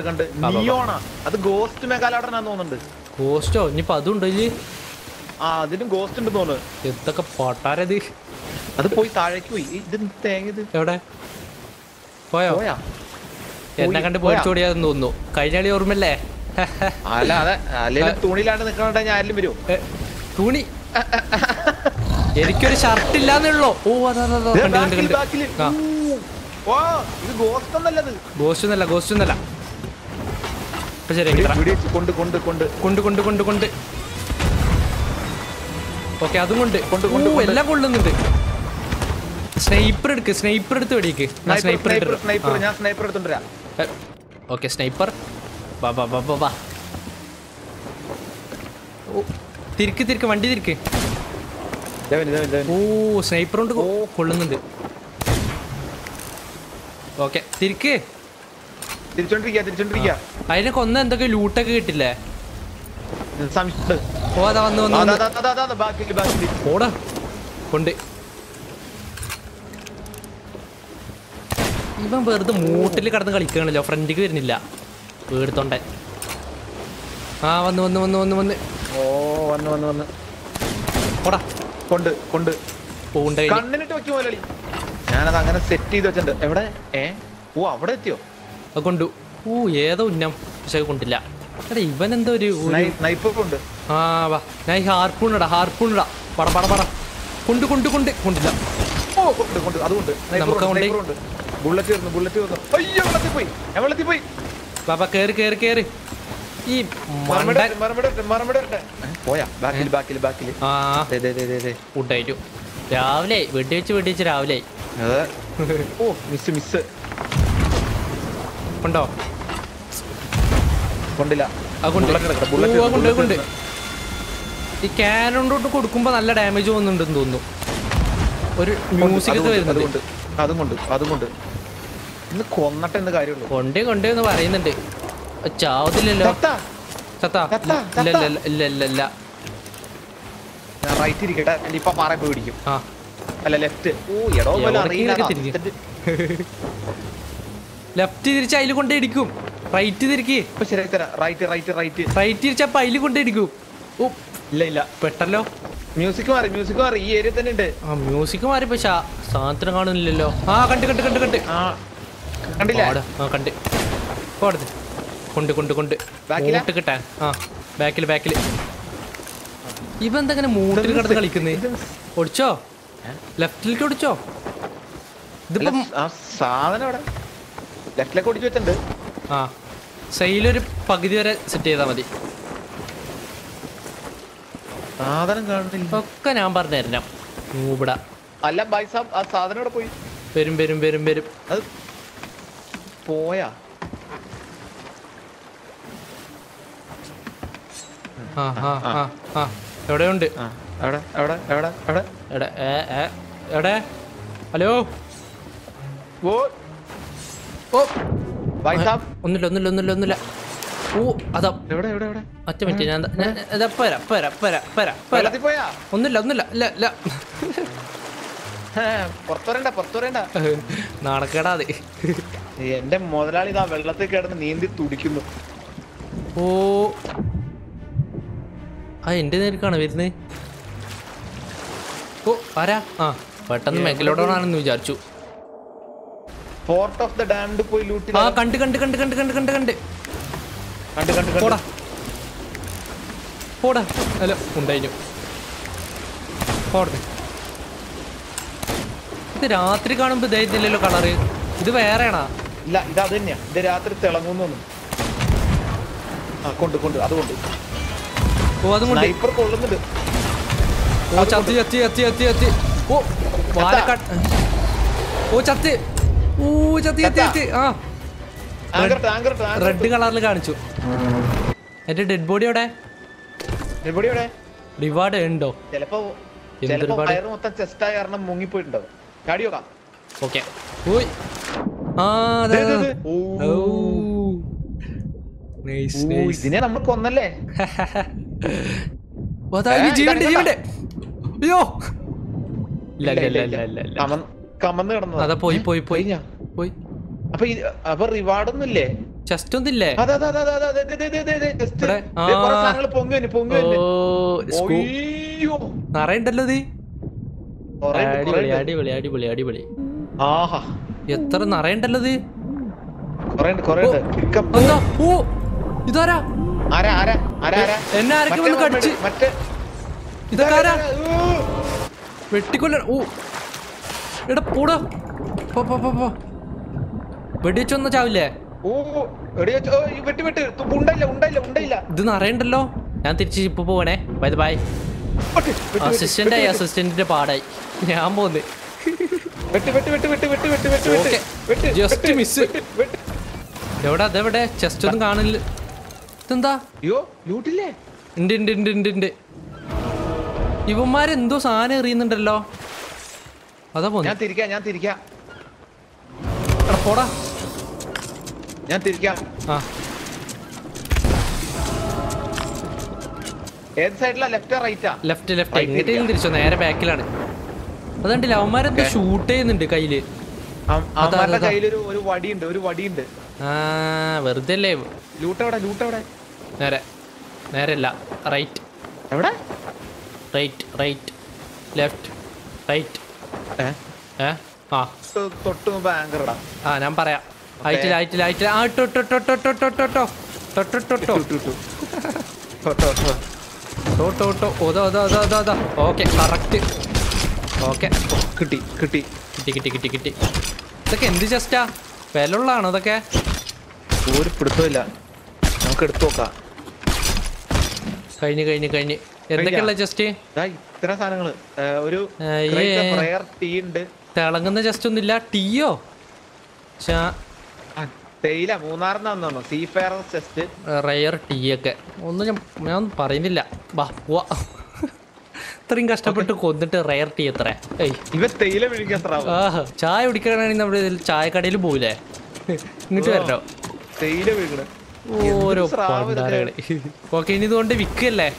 കണ്ടു. നിയോണാ അത് ഗോസ്റ്റ് മെഗാലോഡൻ ആണെന്ന് തോന്നുന്നുണ്ട്. ഗോസ്റ്റോ ഇനിയിപ്പോ അതുണ്ടോ ഇല്ലേ ആ അതിനും ഗോസ്റ്റ് ഉണ്ട് തോന്നുന്നു. എന്തൊക്കെ പൊട്ടാരത് അത് പോയി താഴേക്ക് പോയി. ഇത് തേങ്ങ ഇത്. എവിടെ? പോയോ? പോയാ. എന്നെ കണ്ട് പോയാ? പേടിച്ചോടിയാന്ന് തോന്നുന്നു. കഴിഞ്ഞ കളി ഓർമ്മല്ലേ അല്ല അതെ. അല്ലെങ്കിൽ തുണിയിലാണ്ട് ഞാൻ ആരിലും വരും. തുണി. എനിക്കൊരു ഷർട്ട് ഇല്ലാന്നുള്ളോ ഓ അതാ ഗോസ്റ്റ് ഒന്നല്ല ഗോസ്റ്റ് ഒന്നല്ല കൊണ്ട് കൊണ്ട്. കൊണ്ട് കൊണ്ട് കൊണ്ട് കൊണ്ട്. ഓക്കെ അതും കൊണ്ട് കൊണ്ട്, കൊണ്ട്, എല്ലാം കൊള്ളുന്നുണ്ട്. സ്നൈപ്പർ എടുക്ക് സ്നൈപ്പർ എടുത്ത് വെടിക്ക്. സ്നൈപ്പർ സ്നൈപ്പർ സ്നൈപ്പർ ഞാൻ സ്നൈപ്പർ എടുത്തോണ്ടിരാ ഓക്കെ സ്നൈപ്പർ. വാ വാ വാ വാ വാ. ഓ തിരിക്ക് തിരിക്ക് വണ്ടി തിരിക്ക്. ഓ സ്നൈപ്പർ കൊണ്ട് കൊള്ളുന്നുണ്ട്. ഓക്കെ തിരിക്ക്. അതിനെ കൊന്ന എന്തൊക്കെ ലൂട്ടൊക്കെ കിട്ടില്ലേ? സംശയം. ഓ വന്നു വന്ന് ബാക്കിൽ കൊണ്ട്. ഇവൻ വെറുതെ മൂട്ടിൽ കിടന്ന് കളിക്കണല്ലോ. ഫ്രണ്ടിക്ക് വരുന്നില്ല. വീടുത്തോണ്ട ആ വന്ന് വന്ന് വന്ന് വന്ന് വന്ന്. ഓ വന്ന് വന്ന് വന്ന്. പോടാ. കൊണ്ട് കൊണ്ട്. പോണ്ട കണ്ണിനിട്ട് വെക്കും ഞാൻ ഞാനത് അങ്ങനെ സെറ്റ് ചെയ്ത് വെച്ചിട്ടുണ്ട്. എവിടെ? ഏ? ഓ അവിടെ എത്തിയോ? അത് കൊണ്ടു. ഓ ഏതോ ഉന്നം. പക്ഷെ കൊണ്ടില്ല. അതെ ഇവൻ എന്തോ ഒരു ആ വാ. ഞാൻ ഹാർപ്പൂണിടാ ഹാർപ്പൂണിടാ. പട പട പട. കൊണ്ട് കൊണ്ട് കൊണ്ട്. കൊണ്ടില്ല. കേറി കേറി കേറി. ഈ രാവിലെ വെടി വെച്ച് വെടി വെച്ച് രാവിലെ ഉണ്ടോ? അത് കൊണ്ട് bullet ഈ ക്യാനോണ്ടോട്ട് കൊടുക്കുമ്പോ നല്ല ഡാമേജ് പോകുന്നുണ്ടെന്ന് തോന്നുന്നു. ഒരു മ്യൂസിക് വരുന്നുണ്ട് അതും കൊണ്ട് അതും കൊണ്ട് ഇന്ന് കൊന്നട്ടെ എന്ന് കാര്യമുള്ളൂ? കൊണ്ടേ കൊണ്ടേ എന്ന് പറയുന്നുണ്ട്. ചാവത്തില്ലല്ലോ. ചത്താ? ഇല്ല ഇല്ല ഇല്ല ഇല്ല റൈറ്റ് ഇരിക്കട്ടെ. അല്ല ഇപ്പൊ പാറ പോയി പിടിക്കും. അല്ല ലെഫ്റ്റ് ഓ എടോ. ലെഫ്റ്റ് തിരിച്ച് അതിൽ കൊണ്ടേ ഇടിക്കും. റൈറ്റ് തിരിക്ക്. ഇപ്പൊ ശരിയാക്കി തരാം. റൈറ്റ് റൈറ്റ് റൈറ്റ് റൈറ്റ് തിരിച്ചപ്പോ അതിൽ കൊണ്ടേ ഓ ഇല്ല ഇല്ല. പെട്ടല്ലോ. മ്യൂസിക് മാറി മ്യൂസിക് മാറി. ഈ ഏരിയ തന്നെ ഉണ്ട്. ആ മ്യൂസിക് മാറി പക്ഷെ സാധനം കാണുന്നില്ലല്ലോ. ആ കണ്ട് കണ്ട് കണ്ട് കണ്ട്. ആ. കണ്ടില്ല. ആ കണ്ട്. പോടത്ത് കൊണ്ട് കൊണ്ട് കൊണ്ട്? മൂട്ട് കിട്ടാൻ. ആ ബാക്കിൽ ബാക്കിൽ ഇവ എന്താ ഇങ്ങനെ മൂട്ടിൽ കിടന്ന് കളിക്കുന്നേ? ഓടിച്ചോ ലെഫ്റ്റിലേക്ക് ഓടിച്ചോ ഇതിപ്പം സാധനം അവിടെ ലെഫ്റ്റിലേക്ക് ഓടിച്ചു വെച്ചിട്ടുണ്ട്. ആ. സൈലൊരു പകുതി വരെ സെറ്റ് ചെയ്താൽ മതി. സാധനം കാണുന്നില്ല. ഒക്കെ ഞാൻ പറഞ്ഞു തരണം നൂബിട അല്ല ബൈസാബ് ആ സാധനം ഇവിടെ പോയി? വരും വരും വരും വരും. അത് പോയാ. എവിടെയുണ്ട്? എവിടെ എവിടെ എവിടെ എവിടെ? എടെ ഏ ഏ ഹലോ? ഓ. ഓ. ഒന്നുമില്ല ഒന്നുമില്ല ഒന്നുമില്ല ഒന്നുമില്ല. ഓ അതാ. ഒറ്റ മിനിറ്റ് ഞാൻ പോരാ പോരാ പോരാ പോരാ പോരാ. ഒന്നുമില്ല ഒന്നുമില്ല ഇല്ല ഇല്ല. അത്. എന്റെ മുതലാളി ഇതാ വെള്ളത്തിൽ കിടന്ന് നീന്തി തുടിക്കുന്നു. ഓ. ആ എന്റെ നേരിക്കാണ് വരുന്നത്? ഓ ആരാ? ആ പെട്ടെന്ന് മേഖലോടാണെന്ന് വിചാരിച്ചു. ഫോർട്ട് ഓഫ് ദ ഡാംഡ് പോയി ലൂട്ടി ആ കണ്ട് കണ്ട് കണ്ട് കണ്ട് കണ്ട് കണ്ട്. കണ്ട് കണ്ട് കണ്ട്. പോടാ. പോടാ. അല്ല ഉണ്ടായിരുന്നു പോടേ ഇത് രാത്രി കാണുമ്പോ ഇതായിരുന്നില്ലല്ലോ കളറ് ഇത് വേറെയാണാ. ഇല്ല ഇത് അത് തന്നെയാ ഇത് രാത്രി തിളങ്ങുന്നു ആ കൊണ്ട് കൊണ്ട്. അതുകൊണ്ട് ഓ അതും കൊണ്ട്. ഇപ്പൊ കൊള്ളുന്നുണ്ട്. ഓ ചത്തി ചത്തി ചത്തി ചത്തി ചത്തി. ഓ വാലക്കാട്ട്. ഓ ചത്ത്. ഊ റെഡ് കളറിൽ കാണിച്ചു. എന്റെ ഡെഡ് ബോഡി അവിടെ റിവാർഡ് ഉണ്ടോ? ഓക്കെ. ഇതിനെ നമ്മൾ കൊന്നല്ലേ? കമന്ന് കിടന്നത്. അതെ പോയി പോയി പോയി. പോയി. അപ്പൊ അപ്പൊ റിവാർഡ് ഒന്നുമില്ലേ ചെസ്റ്റ് ഒന്നില്ലേ നിറയുണ്ടല്ലോ ഇത്. അടിപൊളി അടിപൊളി അടിപൊളി അടിപൊളി. എത്ര നിറയുണ്ടല്ലോ ഓ. ഇതാരാ? എന്നെ ആരൊക്കെ വന്ന് കടിച്ച്. ഇതൊക്കെ ആരാ? ഓ എടാ പോടോ. പോ പോ പോ വെടിവെച്ചൊന്നും ചാവില്ലേ? ഇത് നിറയണ്ടല്ലോ ഞാൻ തിരിച്ച് ഇപ്പൊ പോവണേ. ബൈ ബൈ അസിസ്റ്റന്റ് ആയി അസിസ്റ്റന്റിന്റെ പാടായി. ഞാൻ പോന്ന്. ജസ്റ്റ് മിസ് എവിടെ അതെവിടെ ചെസ്റ്റ് ഒന്നും കാണില്ല ഇതെന്താ? ഉണ്ട് ഉണ്ട് ഉണ്ട് ഉണ്ട് ഇവന്മാരെന്തോ സാധനം എറിയുന്നുണ്ടല്ലോ. അതാ ഞാൻ തിരിക്കാം ഞാൻ തിരിക്കാം. പോടാ. ഞാൻ തിരിക്കാം. ആ. ഏത് സൈഡിലാ? ലെഫ്റ്റ് റൈറ്റാ? Left left. എങ്ങോട്ടേലും തിരിച്ചോ? നേരെ ബാക്കിലാണ്. അതണ്ടില്ല അവന്മാരെന്തോ. ഷൂട്ട് ചെയ്യുന്നുണ്ട് കയ്യിൽ. അവന്മാരുടെ. കയ്യിലൊരു ഒരു വടിയുണ്ട് ഒരു വടിയുണ്ട്. ആ വെറുതെ അല്ലേ ലൂട്ട് എവിടെ ലൂട്ട് എവിടെ നേരെ. നേരെ അല്ല റൈറ്റ്. എവിടെ? Right right. Left right. ആ ഞാൻ പറയാം ഹൈറ്റിൽ ഹൈറ്റിൽ ഹൈറ്റിൽ ആ ടൊട്ടൊട്ടൊട്ടൊട്ടൊട്ടൊട്ടോ ടൊട്ടൊട്ടൊട്ടോ ടോട്ടോ ടോ ഓതോ അതോ അതോ അതോ ഓക്കെ കറക്റ്റ് ഓക്കെ കിട്ടി കിട്ടി കിട്ടി കിട്ടി കിട്ടി കിട്ടി ഇതൊക്കെ എന്ത് ജസ്റ്റാ വിലുള്ളതാണോ ഇതൊക്കെ ഒരു പിടുത്തമില്ല നമുക്ക് എടുത്തു നോക്കാം കഴിഞ്ഞ് കഴിഞ്ഞ് കഴിഞ്ഞ് എന്തൊക്കെയുള്ള ജസ്റ്റ്? ഇത്ര സാധനങ്ങൾ. ഒരു ടീ ഉണ്ട് തിളങ്ങുന്ന ജസ്റ്റ് ഒന്നുമില്ല. ടീയോ? തേയില മൂന്നാറിന് വന്നു see fire chest rare tea ഒക്കെ ഒന്നും ഞാൻ ഞാൻ ഒന്നും പറയുന്നില്ല. വാ പോവാ. ഇത്രയും കഷ്ടപ്പെട്ട് കൊന്നിട്ട് റയർ ടീ എത്ര? ഇവ തേയില ചായ കുടിക്കണമെങ്കിൽ നമ്മുടെ ഇതിൽ ചായക്കടയിൽ പോയില്ലേ ഇങ്ങോട്ട് വരണോ? തേയില ഓരോ. ഓക്കെ ഇനി ഇതുകൊണ്ട് വിൽക്കല്ലേ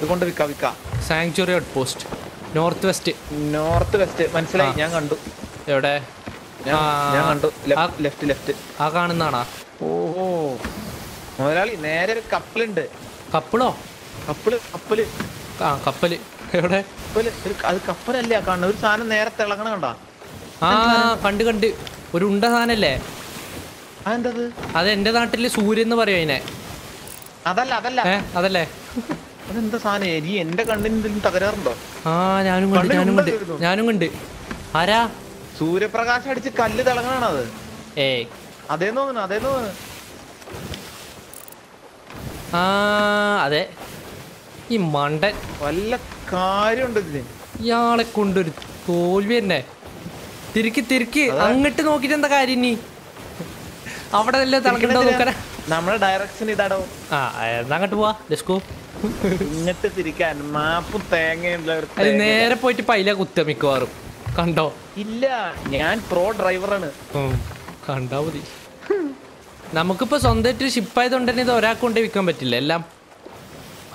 ഇതുകൊണ്ട് വിൽക്കാം വിൽക്കാം. Sanctuary outpost north west north west മനസ്സിലായി ഞാൻ കണ്ടു. എവിടെ? ഞാൻ കണ്ടു. ലെഫ്റ്റ് ലെഫ്റ്റ് ആ കാണുന്നാണാ ഓഹോ. മുതലാളി നേരെ ഒരു കപ്പലുണ്ട് കപ്പിളോ കപ്പൽ കപ്പൽ ആ കപ്പൽ എവിടെ? അത് കപ്പലല്ലേ കാണുന്നത്? ഒരു സാധനം നേരെ തിളങ്ങണ കണ്ടാ? ആ കണ്ട് കണ്ട്. ഒരു ഉണ്ട സാധനല്ലേ? അത് എന്റെ നാട്ടിൽ സൂര്യൻ എന്ന് പറയും അതിനെ. അതല്ല അതല്ല. അതല്ലേ? അതെന്താ സാധനം? എരി എന്റെ കണ്ണിന് എന്തെങ്കിലും തകരാറുണ്ടോ? ആ ഞാനും കണ്ട് ഞാനും കണ്ട് ഞാനും കണ്ട്. ആരാ? സൂര്യപ്രകാശം അടിച്ച് കല്ല് തിളങ്ങാണത് ഏ. അതേ തോന്നുന്നു അതേ തോന്നുന്നു. ആ അതെ. ഈ മണ്ടൻ. വല്ല കാര്യമുണ്ട് ഇതിന്? ഇയാളെ കൊണ്ടൊരു തോൽവി തന്നെ. തിരുക്കി തിരുക്കി. അങ്ങട്ട് നോക്കിട്ട് എന്താ കാര്യം ഇനി? അവിടെ അല്ലേ തിളക്കണ്ടോ നോക്കാനാ നമ്മുടെ ഡയറക്ഷൻ ഇതാടോ? ആ അങ്ങോട്ട് പോവാ. ലെസ്കോ ഇങ്ങോട്ട് തിരിക്കാൻ മാപ്പും തേങ്ങയുള്ള ഒരു നേരെ പോയിട്ട് പൈല കുത്ത മിക്കവാറും. കണ്ടോ? ഇല്ല ഞാൻ പ്രോ ഡ്രൈവറാണ് ആണ്. കണ്ടാ മതി. നമുക്കിപ്പോ സ്വന്തമായിട്ട് ഷിപ്പ് ആയതുകൊണ്ട് തന്നെ ഇത് ഒരാൾക്ക് കൊണ്ടേ വിൽക്കാൻ പറ്റില്ല എല്ലാം.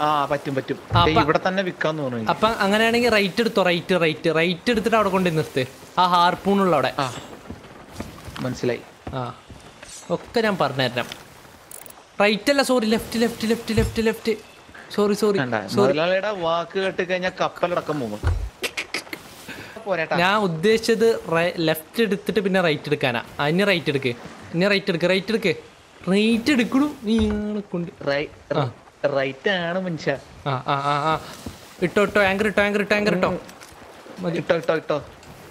ആ പറ്റും പറ്റും. ഇവിടെ തന്നെ വിൽക്കാന്ന് തോന്നുന്നു. അപ്പൊ അങ്ങനെയാണെങ്കിൽ റൈറ്റ് എടുത്തോ റൈറ്റ് റൈറ്റ് റൈറ്റ് എടുത്തിട്ട് അവിടെ കൊണ്ട് നിർത്ത്. ആ ഹാർപൂണുള്ള അവിടെ. മനസ്സിലായി. ആ ഒക്കെ ഞാൻ പറഞ്ഞുതരാം. റൈറ്റ് അല്ല sorry left left left left left sorry sorry മുതലാളിയുടെ വാക്ക് കേട്ട് കഴിഞ്ഞാൽ കപ്പലടക്കം പോകും ഞാൻ ഉദ്ദേശിച്ചത് ലെഫ്റ്റ് എടുത്തിട്ട് പിന്നെ റൈറ്റ് എടുക്കാനാ. അതിന് റൈറ്റ് എടുക്ക്. ഇനി റൈറ്റ് എടുക്ക് റൈറ്റ് എടുക്ക്. റൈറ്റ് എടുക്കണു. നീ കൊണ്ട്. റൈറ്റ് ആണ് മനുഷ്യ. ആ ആ ആ ഇട്ടോ ഇട്ടോ ആങ്കർ ഇട്ടോ ആങ്കർ ഇട്ടോ ആങ്കർ ഇട്ടോ. മതി. ഇട്ടോ ഇട്ടോ ഇട്ടോ.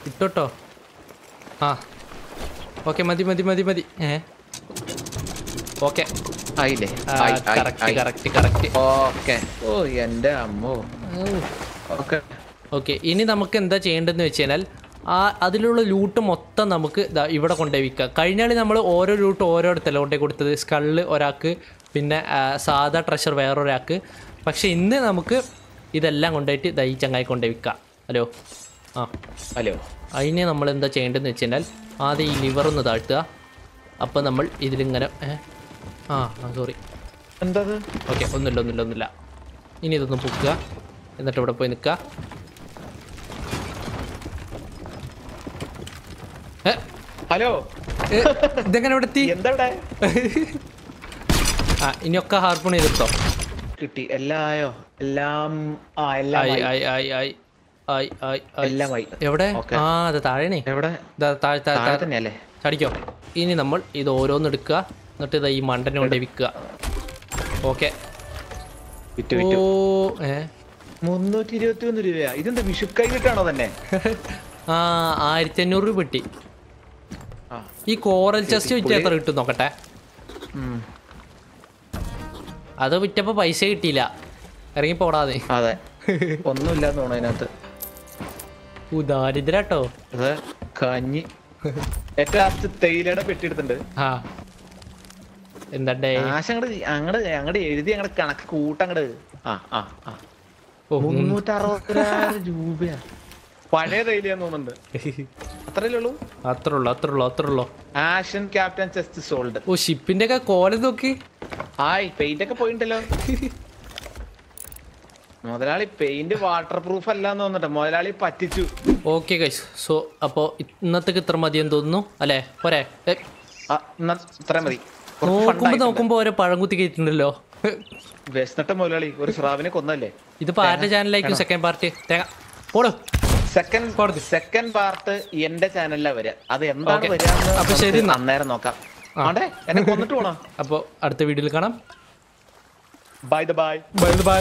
ഇട്ടോട്ടോ ആ. ഓക്കെ മതി മതി മതി മതി. ഏ? ഓക്കെ ആയില്ലേ? ഓക്കെ ഓ എന്റെ അമ്മോ. ഓക്കെ ഓക്കെ ഇനി നമുക്ക് എന്താ ചെയ്യേണ്ടതെന്ന് വെച്ച് കഴിഞ്ഞാൽ ആ അതിലുള്ള ലൂട്ട് മൊത്തം നമുക്ക് ഇവിടെ കൊണ്ടുപോയി വിൽക്കാം കഴിഞ്ഞാളി നമ്മൾ ഓരോ ലൂട്ട് ഓരോ ഇടത്തല്ല കൊണ്ടുപോയി കൊടുത്തത്. സ്കള്ള് ഒരാൾക്ക് പിന്നെ സാധാ ട്രഷർ വേറൊരാൾക്ക്. പക്ഷെ ഇന്ന് നമുക്ക് ഇതെല്ലാം കൊണ്ടുപോയിട്ട് ദൈ ചങ്ങായി കൊണ്ടുപോയി വിൽക്കാം. ഹലോ ആ. ഹലോ അതിനെ നമ്മൾ എന്താ ചെയ്യേണ്ടതെന്ന് വെച്ച് കഴിഞ്ഞാൽ ആദ്യം ഈ ലിവർ ഒന്ന് താഴ്ത്തുക. അപ്പോൾ നമ്മൾ ഇതിലിങ്ങനെ? ആ സോറി എന്താ ഓക്കെ ഒന്നുമില്ല ഒന്നുമില്ല ഒന്നുമില്ല. ഇനി ഇതൊന്നും പൊക്കുക. എന്നിട്ട് ഇവിടെ പോയി നിൽക്കുക. ഹലോ. ഇതെങ്ങനെ ഇവിടെ എത്തി? എന്താ ആ ഇനിയൊക്കെ ഹാർപ്പൺ ചെയ്തിട്ടോ കിട്ടി. എല്ലായോ എല്ലാം ആ എല്ലാം ആയി ആയി. ആയി ആയി ആയി ആയി ആയി ആയി. എവിടെ? ആ അത് താഴേനെ എവിടെ? താഴെ താഴെ താഴെ താഴെ. തന്നെയല്ലേ? ചടിക്കോ. ഇനി നമ്മൾ ഇത് ഓരോന്ന് എടുക്കുക. എന്നിട്ട് ഇതാ ഈ മണ്ടനെ കൊണ്ട് വിൽക്കുക. ഓക്കെ. വിറ്റ് ഓ വിറ്റ് ഏ? മുന്നൂറ്റി ഇരുപത്തി ഒന്ന് രൂപയാ. ഇതെന്താ കിട്ടാണോ തന്നെ? ആ ആയിരത്തി അഞ്ഞൂറ് രൂപ കിട്ടി. ആ. ഈ കോറൽ ചെസ്റ്റ് വിറ്റ് എത്ര കിട്ടും നോക്കട്ടെ. അത് വിറ്റപ്പോ പൈസ കിട്ടിയില്ല. ഇറങ്ങി പോടാതെ അതെ. ഒന്നുമില്ലാന്ന് തോന്നുന്നു അതിനകത്ത്. കഞ്ഞി. ഏറ്റവും തേയിലയുടെ പെട്ടി എടുത്തിട്ടുണ്ട്. ആ. എന്താണ്ടേ? അങ്ങട് അങ്ങട് എഴുതി അങ്ങട് കണക്ക് കൂട്ടങ്ങട്. ആ ആ ആ. ഓ ഉം. മുന്നൂറ്റി അറുപത്തിരാറ് രൂപയാ. പഴയ തേയിലയാന്ന് തോന്നുന്നുണ്ട്. അത്രയല്ലേ ഉള്ളൂ? അത്രേ ഉള്ളു അത്രേ ഉള്ളു അത്രേ ഉള്ളു ആഷൻ ക്യാപ്റ്റൻ ചെസ്റ്റ് സോൾഡ്. ഓ ഷിപ്പിന്റെ ഒക്കെ കോല നോക്കി. ആയി പെയിന്റ് ഒക്കെ പോയിണ്ടല്ലോ. മുതലാളി പെയിന്റ് വാട്ടർ പ്രൂഫ് അല്ലാന്ന് തോന്നിട്ട് മുതലാളി പറ്റിച്ചു. ഓക്കെ ഗൈസ് സോ അപ്പോ ഇന്നത്തേക്ക് ഇത്ര മതിയെന്ന് തോന്നുന്നു. അല്ലേ? പോരെ. ഇത്ര മതി. നോക്കുമ്പോ. നോക്കുമ്പോ പഴം കുത്തി കയറ്റുണ്ടല്ലോ വിശന്നിട്ട മുതലാളി ഒരു സ്രാവിനെ കൊന്നല്ലേ? ഇതിപ്പോ ആരുടെ ചാനലായിരിക്കും സെക്കൻഡ് പാർട്ട് തേങ്ങ. പോടോ. സെക്കൻഡ്. സെക്കൻഡ് പാർട്ട് എന്റെ ചാനലിലാ വരിക അത് എന്താണ്. വരിക അപ്പൊ ശരി നന്നേരം അന്നേരം നോക്കാം. ആണ്ടേ? എന്നെ കൊന്നിട്ട് പോണോ? അപ്പൊ അടുത്ത വീഡിയോയിൽ കാണാം. Bye the bye bye the bye